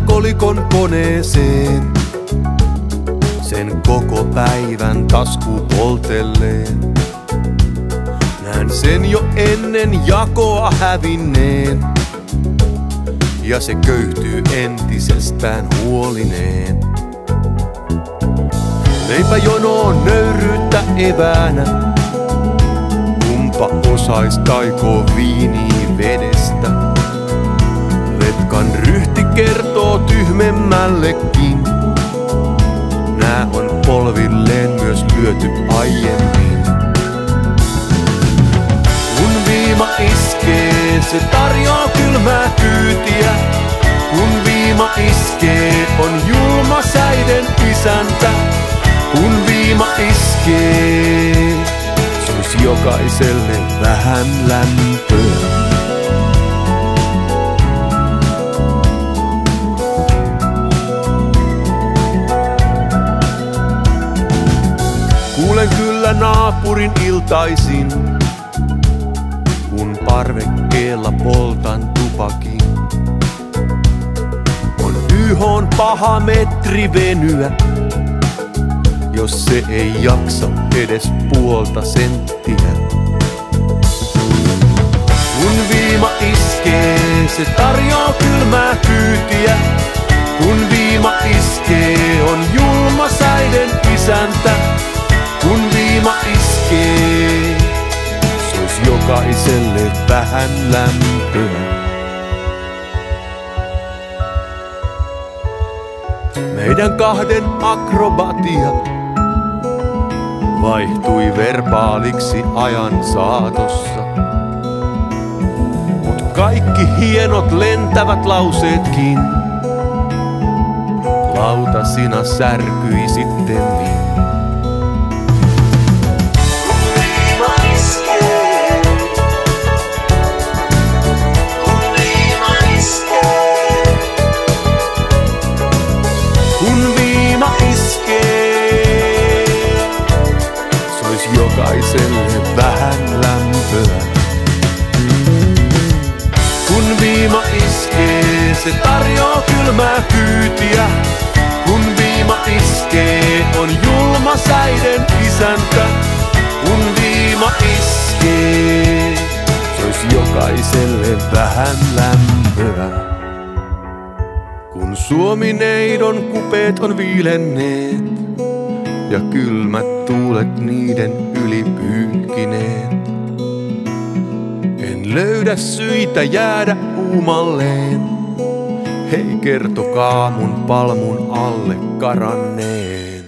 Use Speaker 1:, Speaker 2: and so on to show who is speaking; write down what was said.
Speaker 1: Kolikon koneeseen. Sen koko päivän tasku poltelleen. Näen sen jo ennen jakoa hävinneen. Ja se köyhtyy entisestään huolineen. Leipä jonoon nöyryyttä eväänä. Kumpa osais taikoo viiniä vedestä. Letkan kertoo tyhmemmällekin. Nää on polvilleen myös lyöty aiemmin. Kun viima iskee, se tarjoaa kylmää kyytiä. Kun viima iskee, on julma säiden isäntä. Kun viima iskee, se olisi jokaiselle vähän lämpöä. Kuulen kyllä naapurin iltaisin, kun parvekkeella poltan tupakin. On YHn paha metri venyä, jos se ei jaksa edes puolta senttiä. Kun viima iskee, se tarjoaa kylmää kyytiä. Kun viima iskee, on julma säiden isäntä. Jokaiselle vähän lämpöä. Meidän kahden akrobatia vaihtui verbaaliksi ajan saatossa. Mut kaikki hienot lentävät lauseetkin lautasina särkyi sitten niin. Jokaiselle vähän lämpöä. Kun viima iskee, se tarjoaa kylmää kyytiä. Kun viima iskee, on julma säiden isäntä. Kun viima iskee, se olisi jokaiselle vähän lämpöä. Kun Suomineidon kupeet on viilenneet ja kylmät tuulet niiden yli pyyhkineet. En löydä syitä jäädä uumalleen. Hei kertokaa mun palmun alle karanneen.